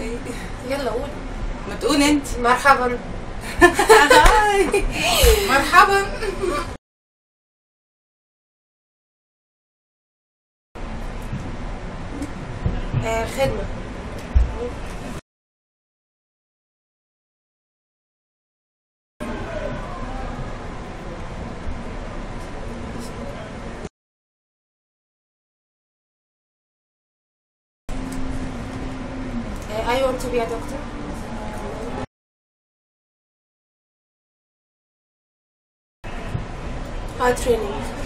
يلا قول. ما تقول انت. مرحبا. مرحبا. آه، الخدمه I want to be a doctor. High training.